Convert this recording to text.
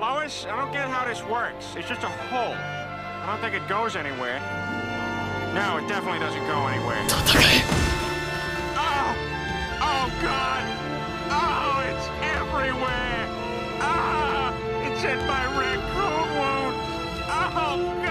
Lois, I don't get how this works. It's just a hole. I don't think it goes anywhere. No, it definitely doesn't go anywhere. Oh! Oh, God! Oh, it's everywhere! Ah! It's in my raccoon wound! Oh,